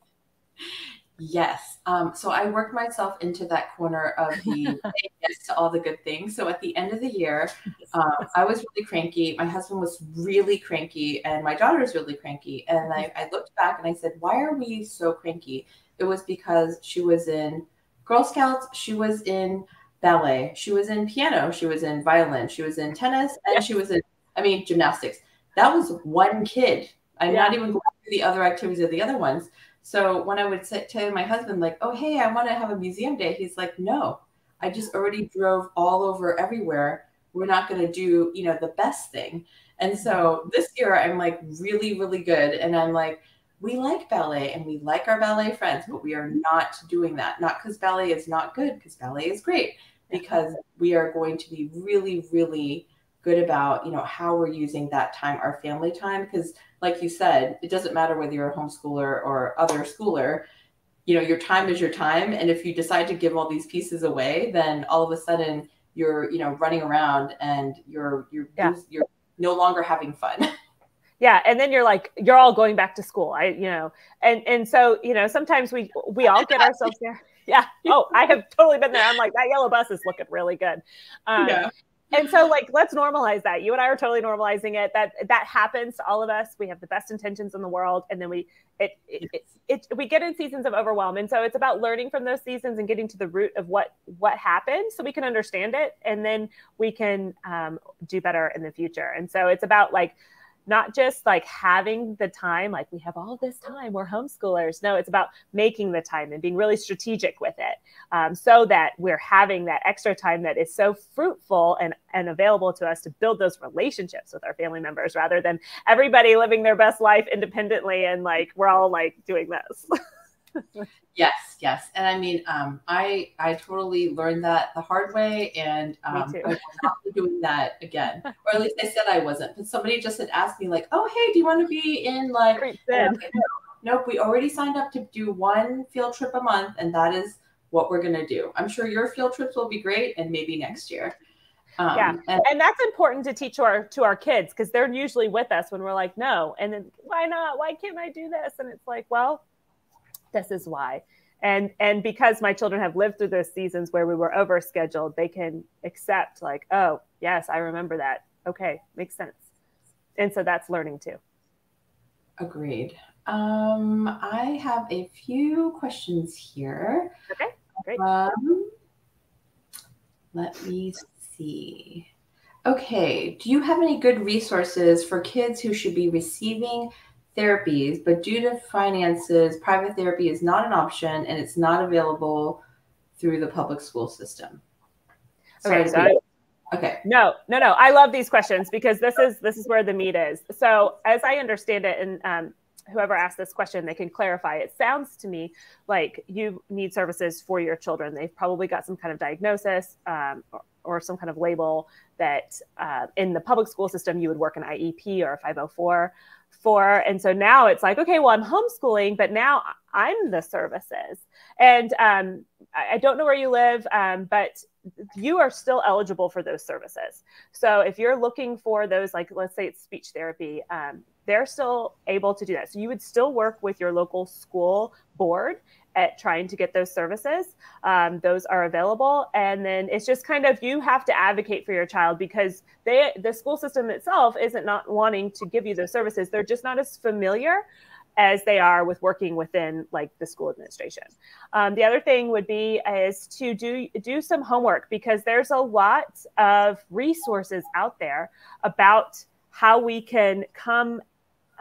Yes. Um, so I worked myself into that corner of the yes to all the good things. So at the end of the year, um, I was really cranky. My husband was really cranky, and my daughter was really cranky. And I, I looked back and I said, "Why are we so cranky?" It was because she was in Girl Scouts, she was in ballet, she was in piano, she was in violin, she was in tennis, and she was in, I mean, gymnastics. That was one kid. I'm yeah. not even going through the other activities of the other ones. So when I would say, tell my husband, like, oh, hey, I want to have a museum day, he's like, no, I just already drove all over everywhere. We're not going to do, you know, the best thing. And so this year I'm like really, really good. And I'm like, we like ballet and we like our ballet friends, but we are mm-hmm. not doing that. Not because ballet is not good, because ballet is great, because we are going to be really, really good about, you know, how we're using that time, our family time. Because like you said, it doesn't matter whether you're a homeschooler or other schooler, you know, your time is your time. And if you decide to give all these pieces away, then all of a sudden you're, you know, running around and you're you're yeah. you're no longer having fun. yeah and then you're like you're all going back to school i you know and and so you know sometimes we we all get ourselves there yeah. Oh, I have totally been there. I'm like, that yellow bus is looking really good. Um, yeah and so like let's normalize that. You and i are totally normalizing it. That that happens to all of us. We have the best intentions in the world and then we it, it, it, it, we get in seasons of overwhelm. And so it's about learning from those seasons and getting to the root of what what happened so we can understand it and then we can um, do better in the future. And so it's about like not just like having the time, like we have all this time, we're homeschoolers. No, it's about making the time and being really strategic with it um, so that we're having that extra time that is so fruitful and, and available to us to build those relationships with our family members rather than everybody living their best life independently and like we're all like doing this. yes, yes, and I mean, um, I I totally learned that the hard way, and um, I will not doing that again. or at least I said I wasn't. But somebody just had asked me like, "Oh, hey, do you want to be in like?" nope, we already signed up to do one field trip a month, and that is what we're gonna do. I'm sure your field trips will be great, and maybe next year. Um, yeah, and, and, that's important to teach our to our kids because they're usually with us when we're like, no, and then why not? Why can't I do this? And it's like, well, this is why. And and because my children have lived through those seasons where we were overscheduled they can accept like oh yes i remember that. Okay makes sense. And so that's learning too. Agreed. Um i have a few questions here. Okay great. Um, let me see. Okay do you have any good resources for kids who should be receiving therapies, but due to finances, private therapy is not an option and it's not available through the public school system. Sorry, okay, so okay. No, no, no. I love these questions because this is this is where the meat is. So as I understand it, and um, whoever asked this question, they can clarify. It sounds to me like you need services for your children. They've probably got some kind of diagnosis um, or, or, some kind of label that uh, in the public school system you would work an IEP or a 504 for. And so now it's like, okay, well, I'm homeschooling, but now I'm the services. And um, I, don't know where you live, um, but you are still eligible for those services. So if you're looking for those, like let's say it's speech therapy, um, they're still able to do that. So you would still work with your local school board at trying to get those services. Um, those are available, and then it's just kind of you have to advocate for your child because they the school system itself isn't not wanting to give you those services. They're just not as familiar as they are with working within like the school administration. Um, the other thing would be is to do do some homework because there's a lot of resources out there about how we can come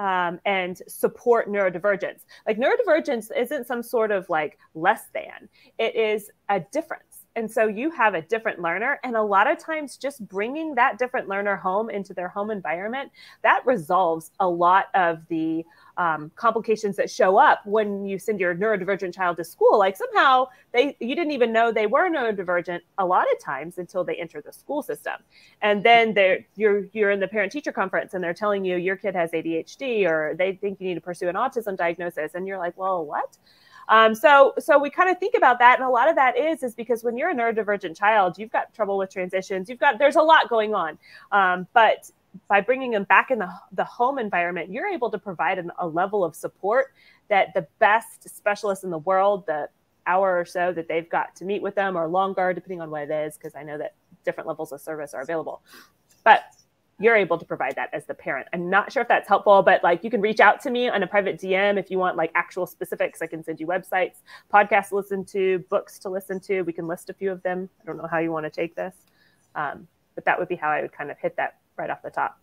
um, and support neurodivergence. Like neurodivergence isn't some sort of like less than, it is a difference. And so you have a different learner. And a lot of times, just bringing that different learner home into their home environment, that resolves a lot of the um, complications that show up when you send your neurodivergent child to school. Like somehow they you didn't even know they were neurodivergent a lot of times until they enter the school system, and then they're you're you're in the parent teacher conference and they're telling you your kid has ADHD or they think you need to pursue an autism diagnosis, and you're like, well, what? Um, so so we kind of think about that, and a lot of that is is because when you're a neurodivergent child, you've got trouble with transitions, you've got there's a lot going on, um, but by bringing them back in the, the home environment, you're able to provide an, a level of support that the best specialists in the world, the hour or so that they've got to meet with them or longer, depending on what it is, because I know that different levels of service are available. But you're able to provide that as the parent. I'm not sure if that's helpful, but like you can reach out to me on a private DM if you want like actual specifics. I can send you websites, podcasts to listen to, books to listen to. We can list a few of them. I don't know how you want to take this, um, but that would be how I would kind of hit that right off the top.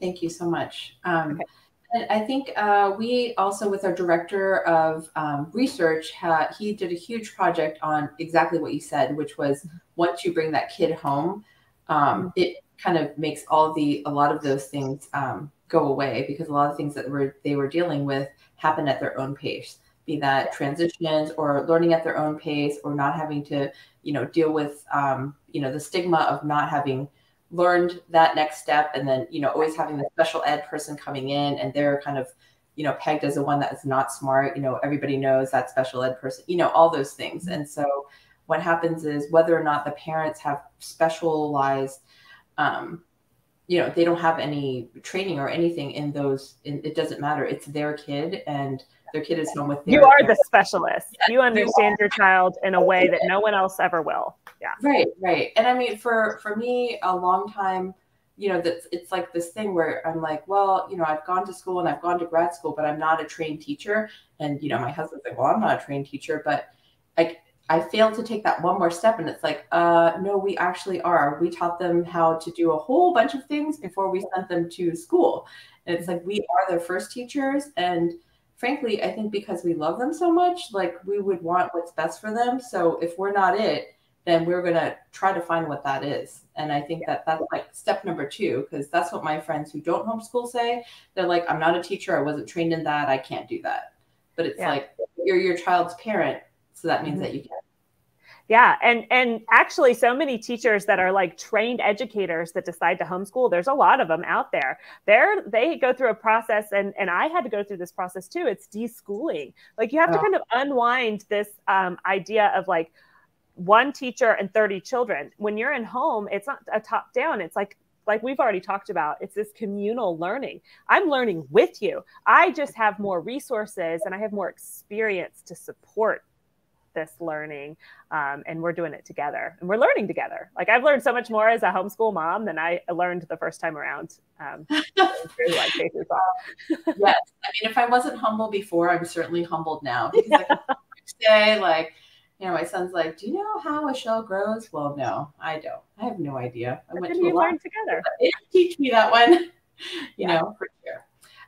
Thank you so much. Um, okay. I think uh, we also, with our director of um, research, he did a huge project on exactly what you said, which was mm-hmm. once you bring that kid home, um, it kind of makes all the a lot of those things um, go away because a lot of things that were they were dealing with happen at their own pace. Be that transitions or learning at their own pace or not having to you know deal with um, you know the stigma of not having learned that next step and then you know always having the special ed person coming in and they're kind of you know pegged as the one that's not smart. You know everybody knows that special ed person you know all those things. And so what happens is whether or not the parents have specialized um, you know they don't have any training or anything in those in, it doesn't matter. It's their kid and their kid is home with you are the specialist. Yeah, you understand you your child in a way that no one else ever will. Yeah. Right right. And i mean for for me a long time you know that it's like this thing where i'm like well you know i've gone to school and i've gone to grad school but i'm not a trained teacher. And you know my husband's like well i'm not a trained teacher but like I failed to take that one more step. And it's like, uh, no, we actually are. We taught them how to do a whole bunch of things before we sent them to school. And it's like, we are their first teachers. And frankly, I think because we love them so much, like we would want what's best for them. So if we're not it, then we're going to try to find what that is. And I think that that's like step number two, because that's what my friends who don't homeschool say. They're like, I'm not a teacher. I wasn't trained in that. I can't do that. But it's yeah. like, you're your child's parent so that means mm-hmm. that you can. Yeah, and and actually, so many teachers that are like trained educators that decide to homeschool. There's a lot of them out there. They're they go through a process, and and I had to go through this process too. It's deschooling. Like you have to kind of unwind this um, idea of like one teacher and 30 children. When you're in home, it's not a top down. It's like like we've already talked about, it's this communal learning. I'm learning with you. I just have more resources and I have more experience to support this learning um, and we're doing it together and we're learning together. Like i've learned so much more as a homeschool mom than i learned the first time around um, like yes. I mean if i wasn't humble before i'm certainly humbled now. Because yeah. I can say like you know my son's like do you know how a shell grows? Well no i don't. I have no idea. I went to a learn together? Teach me that one. You yeah. know for sure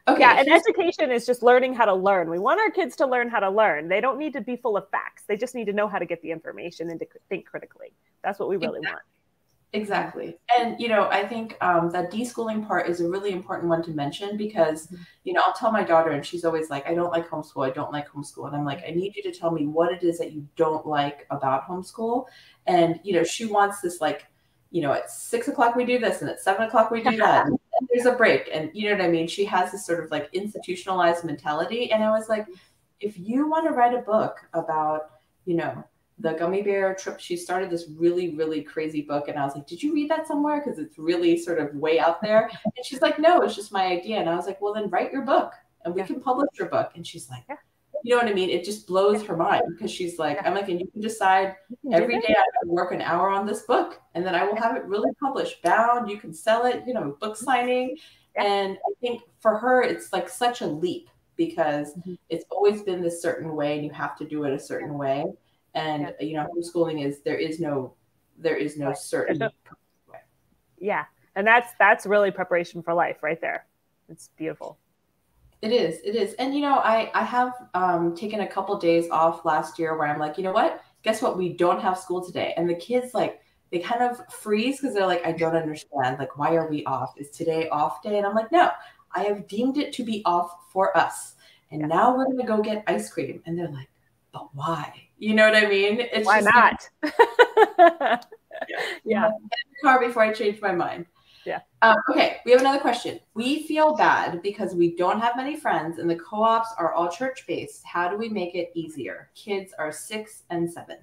Okay. Yeah, and education is just learning how to learn. We want our kids to learn how to learn. They don't need to be full of facts. They just need to know how to get the information and to think critically. That's what we really exactly. want. Exactly. And, you know, I think um, that deschooling part is a really important one to mention because, mm-hmm. you know, I'll tell my daughter, and she's always like, I don't like homeschool. I don't like homeschool. And I'm like, I need you to tell me what it is that you don't like about homeschool. And, you know, she wants this, like, you know, at six o'clock we do this, and at seven o'clock we do that. There's a break. And you know what i mean? She has this sort of like institutionalized mentality. And i was like if you want to write a book about you know the gummy bear trip she started this really really crazy book. And i was like did you read that somewhere? Because it's really sort of way out there. And she's like no it's just my idea. And i was like well then write your book and we can publish your book. And she's like yeah you know what I mean? It just blows her mind because she's like, I'm like, and you can decide every day I work an hour on this book and then I will have it really published, bound. You can sell it, you know, book signing. And I think for her, it's like such a leap because mm-hmm. it's always been this certain way and you have to do it a certain way. And, you know, homeschooling is there is no, there is no certain way. Yeah. And that's, that's really preparation for life right there. It's beautiful. It is. It is. And you know, I I have um, taken a couple days off last year where I'm like, you know what? Guess what? We don't have school today, and the kids like they kind of freeze because they're like, I don't understand. Like, why are we off? Is today off day? And I'm like, no, I have deemed it to be off for us, and yeah. now we're gonna go get ice cream. And they're like, but why? You know what I mean? It's why not? yeah. yeah. Car before I change my mind. Yeah. Um, okay, we have another question. We feel bad because we don't have many friends and the co ops are all church based. How do we make it easier? Kids are six and seven.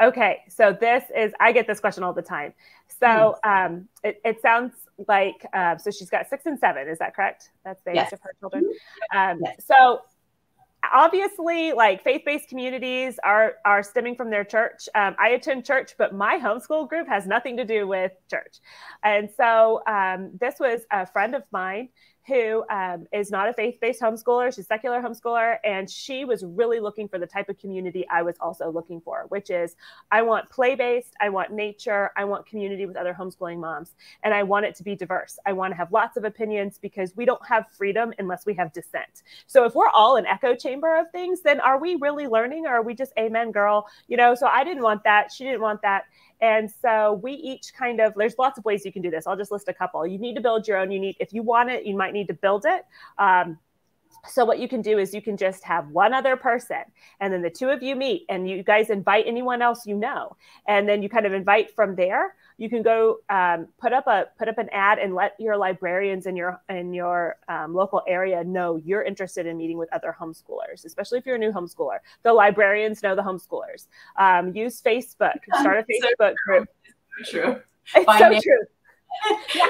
Okay, so this is, I get this question all the time. So um, it, it sounds like, uh, so she's got six and seven, is that correct? That's the age of her children. Um, yes. So obviously like faith-based communities are are stemming from their church. Um, i attend church but my homeschool group has nothing to do with church. And so um, this was a friend of mine who um, is not a faith-based homeschooler she's a secular homeschooler and she was really looking for the type of community i was also looking for which is i want play-based i want nature i want community with other homeschooling moms and i want it to be diverse. I want to have lots of opinions because we don't have freedom unless we have dissent. So if we're all an echo chamber of things then are we really learning or are we just amen girl you know? So i didn't want that she didn't want that and so we each kind of, there's lots of ways you can do this. I'll just list a couple. You need to build your own. You need, if you want it, you might need to build it. Um, so what you can do is you can just have one other person and then the two of you meet and you guys invite anyone else you know and then you kind of invite from there you can go um, put up a put up an ad and let your librarians in your in your um, local area know you're interested in meeting with other homeschoolers especially if you're a new homeschooler. The librarians know the homeschoolers. Um, use facebook. Start a facebook so group. True. It's so true.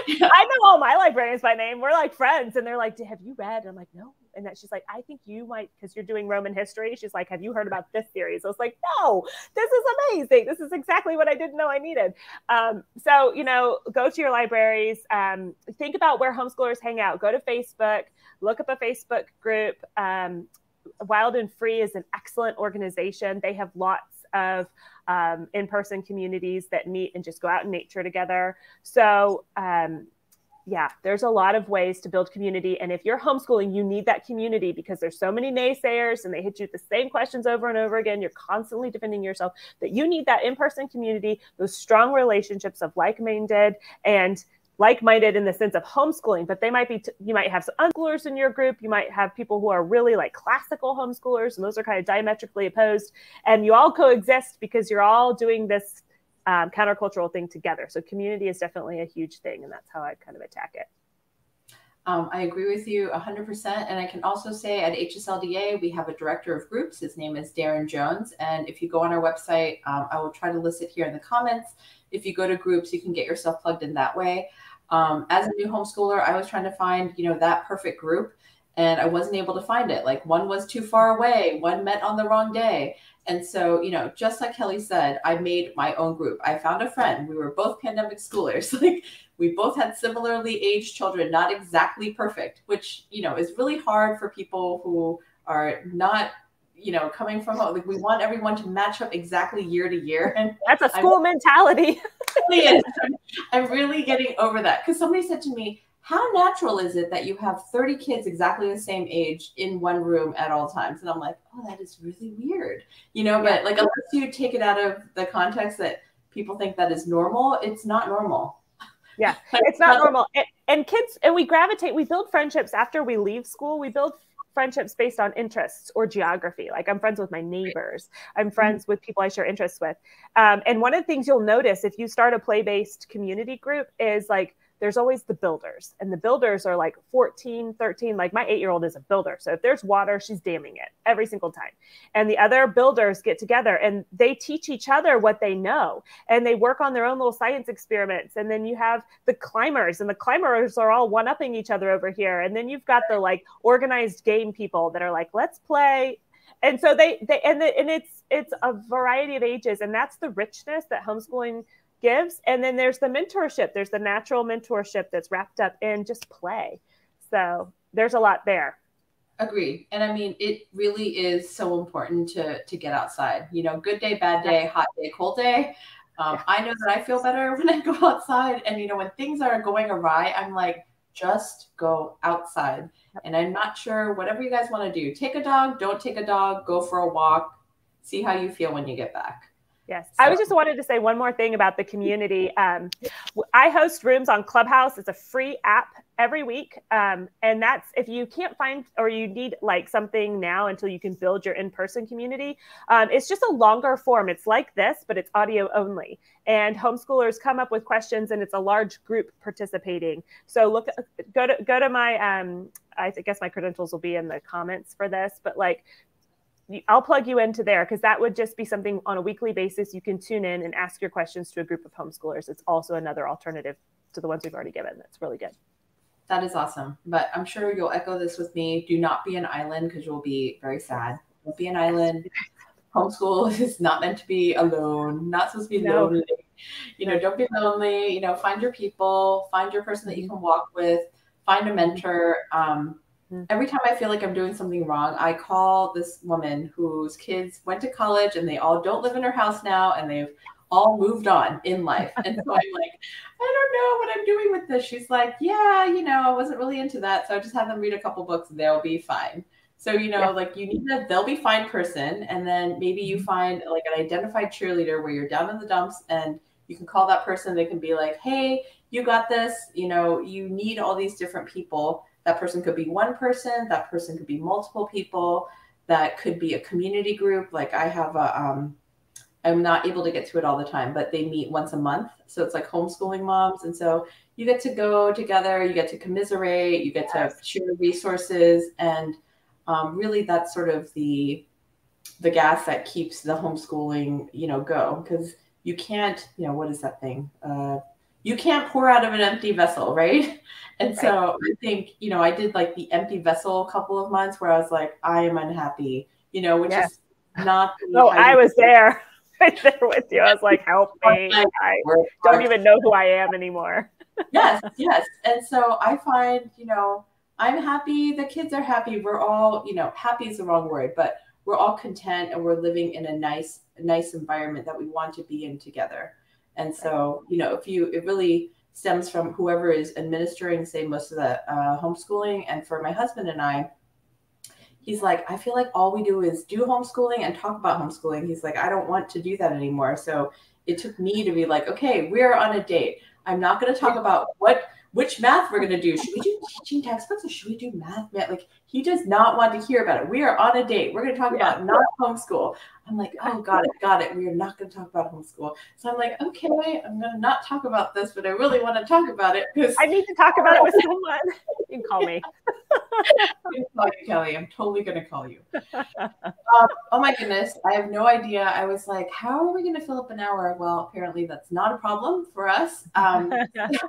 Yeah, I know all my librarians by name. We're like friends, and they're like, "Have you read?" I'm like, "No." And that she's like, "I think you might because you're doing Roman history." She's like, "Have you heard about this series?" I was like, "No, this is amazing. This is exactly what I didn't know I needed." Um, so you know, go to your libraries. Um, think about where homeschoolers hang out. Go to Facebook. Look up a Facebook group. Um, Wild and Free is an excellent organization. They have lots of um, in person communities that meet and just go out in nature together. So, um, yeah, there's a lot of ways to build community. And if you're homeschooling, you need that community because there's so many naysayers and they hit you with the same questions over and over again. You're constantly defending yourself that you need that in person community, those strong relationships of like minded and like-minded in the sense of homeschooling but they might be t- you might have some unschoolers in your group you might have people who are really like classical homeschoolers and those are kind of diametrically opposed and you all coexist because you're all doing this um, countercultural thing together so community is definitely a huge thing and that's how i kind of attack it um, I agree with you 100%. And I can also say at HSLDA, we have a director of groups. His name is Darren Jones. And if you go on our website, um, I will try to list it here in the comments. If you go to groups, you can get yourself plugged in that way. Um, as a new homeschooler, I was trying to find, you know, that perfect group and I wasn't able to find it. Like one was too far away, one met on the wrong day. And so, you know, just like Kelly said, I made my own group. I found a friend. We were both pandemic schoolers. Like we both had similarly aged children, not exactly perfect, which, you know, is really hard for people who are not you know, coming from home. like we want everyone to match up exactly year to year. And that's a school I'm, mentality. I'm really getting over that because somebody said to me, How natural is it that you have 30 kids exactly the same age in one room at all times? And I'm like, Oh, that is really weird. You know, but like unless you take it out of the context that people think that is normal, it's not normal. Yeah, it's not normal. And, and kids, and we gravitate, we build friendships after we leave school. We build friendships based on interests or geography. Like I'm friends with my neighbors. I'm mm-hmm. friends with people I share interests with. Um, and one of the things you'll notice if you start a play based community group is like there's always the builders and the builders are like 14 13 like my eight year old is a builder so if there's water she's damming it every single time. And the other builders get together and they teach each other what they know and they work on their own little science experiments and then you have the climbers and the climbers are all one upping each other over here and then you've got the like organized game people that are like let's play. And so they they and, the, and it's it's a variety of ages and that's the richness that homeschooling gives. And then there's the mentorship. There's the natural mentorship that's wrapped up in just play. So there's a lot there. Agreed. And I mean, it really is so important to to get outside. You know, good day, bad day, hot day, cold day. Um, I know that I feel better when I go outside. And you know, when things are going awry, I'm like, just go outside. And I'm not sure whatever you guys want to do. Take a dog, don't take a dog, go for a walk, see how you feel when you get back. Yes. So. I was just wanted to say one more thing about the community. Um, I host rooms on Clubhouse. It's a free app every week. Um, and that's if you can't find or you need like something now until you can build your in person community, um, it's just a longer form. It's like this, but it's audio only. And homeschoolers come up with questions and it's a large group participating. So look, go to, go to my, um, I guess my credentials will be in the comments for this, but like I'll plug you into there because that would just be something on a weekly basis you can tune in and ask your questions to a group of homeschoolers. It's also another alternative to the ones we've already given. That's really good. That is awesome. But I'm sure you'll echo this with me. Do not be an island because you'll be very sad. Don't be an island. Homeschool is not meant to be alone, not supposed to be no. lonely. You know, don't be lonely. You know, find your people, find your person that you can walk with, find a mentor. Um, Mm-hmm. Every time I feel like I'm doing something wrong, I call this woman whose kids went to college and they all don't live in her house now and they've all moved on in life. And so I'm like, I don't know what I'm doing with this. She's like, Yeah, you know, I wasn't really into that. So I just have them read a couple books and they'll be fine. So, you know, yeah. like you need a they'll be fine person. And then maybe you mm-hmm. find like an identified cheerleader where you're down in the dumps and you can call that person. They can be like, Hey, you got this. You know, you need all these different people that person could be one person, that person could be multiple people, that could be a community group. Like I have a, um, I'm not able to get to it all the time, but they meet once a month. So it's like homeschooling moms. And so you get to go together, you get to commiserate, you get yes. to share resources. And um, really that's sort of the, the gas that keeps the homeschooling, you know, go. Cause you can't, you know, what is that thing? Uh, you can't pour out of an empty vessel, right? And right. so I think, you know, I did like the empty vessel a couple of months where I was like, I am unhappy, you know, which yes. is not. Oh, I was there right there with you. I was like, help me. I don't even know who I am anymore. yes, yes. And so I find, you know, I'm happy. The kids are happy. We're all, you know, happy is the wrong word, but we're all content and we're living in a nice, nice environment that we want to be in together. And so, you know, if you, it really stems from whoever is administering, say, most of the uh, homeschooling. And for my husband and I, he's like, I feel like all we do is do homeschooling and talk about homeschooling. He's like, I don't want to do that anymore. So it took me to be like, okay, we're on a date. I'm not going to talk about what which math we're going to do. Should we do teaching textbooks or should we do math? math? Like he does not want to hear about it. We are on a date. We're going to talk yeah. about not homeschool. I'm like, oh, got it, got it. We are not going to talk about homeschool. So I'm like, okay, I'm going to not talk about this, but I really want to talk about it because I need to talk about it with someone. You can call me. call you, Kelly. I'm totally going to call you. Um, oh my goodness, I have no idea. I was like, how are we going to fill up an hour? Well, apparently that's not a problem for us. Um, so,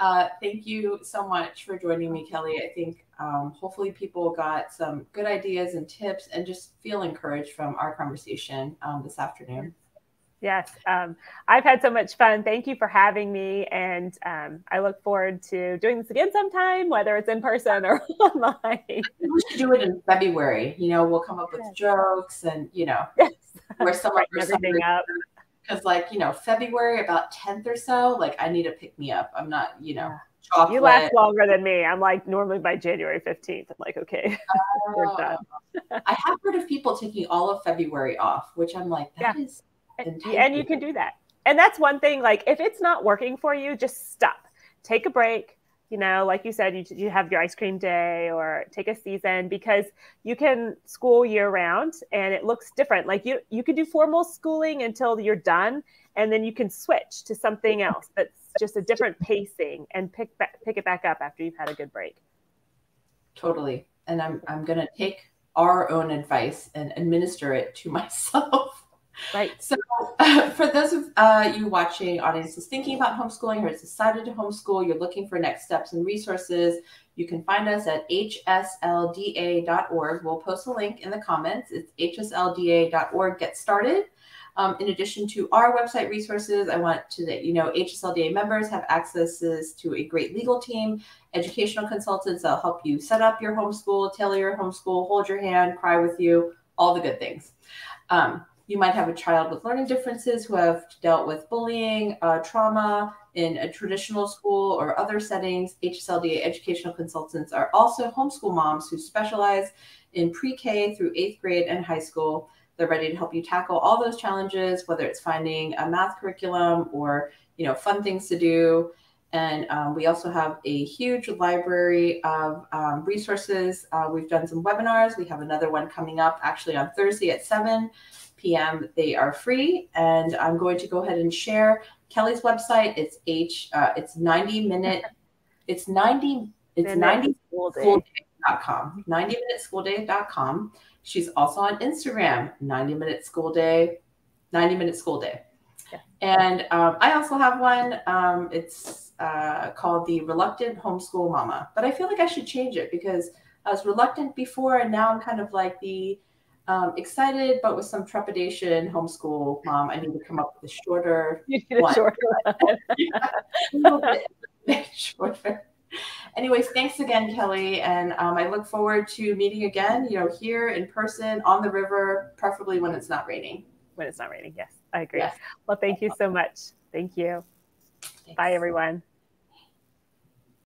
uh, thank you so much for joining me, Kelly. I think um, hopefully people got some good ideas and tips and just feel encouraged from our conversation um, this afternoon. Yes, um, I've had so much fun. Thank you for having me. And um, I look forward to doing this again sometime, whether it's in person or online. We should do it in February. You know, we'll come up with yes. jokes and, you know, yes. where someone everything up because like you know february about 10th or so like i need to pick me up. I'm not you know chocolate. you last longer than me. I'm like normally by january 15th i'm like okay. Oh. Done. I have heard of people taking all of february off which i'm like that yeah. is and you can do that. And that's one thing like if it's not working for you just stop. Take a break you know, like you said, you, you have your ice cream day or take a season because you can school year round and it looks different. Like you, you could do formal schooling until you're done and then you can switch to something else that's just a different pacing and pick pick it back up after you've had a good break. Totally. And I'm, I'm going to take our own advice and administer it to myself. Right. So, uh, for those of uh, you watching, audiences thinking about homeschooling or has decided to homeschool, you're looking for next steps and resources, you can find us at hslda.org. We'll post a link in the comments. It's hslda.org. Get started. Um, in addition to our website resources, I want to that you know HSLDA members have accesses to a great legal team, educational consultants that'll help you set up your homeschool, tailor your homeschool, hold your hand, cry with you, all the good things. Um, you might have a child with learning differences who have dealt with bullying, uh, trauma in a traditional school or other settings. HSLDA educational consultants are also homeschool moms who specialize in pre K through eighth grade and high school. They're ready to help you tackle all those challenges, whether it's finding a math curriculum or you know fun things to do. And um, we also have a huge library of um, resources. Uh, we've done some webinars. We have another one coming up actually on Thursday at 7 p.m. They are free, and I'm going to go ahead and share Kelly's website. It's H. Uh, it's 90 minute. It's 90. It's 90 school day.com. 90 minute school day.com. She's also on Instagram. 90 minute school day. 90 minute school day. Yeah. And um, I also have one. Um, it's uh, called the Reluctant Homeschool Mama. But I feel like I should change it because I was reluctant before, and now I'm kind of like the um, excited, but with some trepidation. Homeschool mom. I need to come up with a shorter. You need one. a shorter one. yeah, a little bit shorter. Anyways, thanks again, Kelly, and um, I look forward to meeting again. You know, here in person on the river, preferably when it's not raining. When it's not raining, yes, I agree. Yes. Well, thank you so much. Thank you. Thanks. Bye, everyone.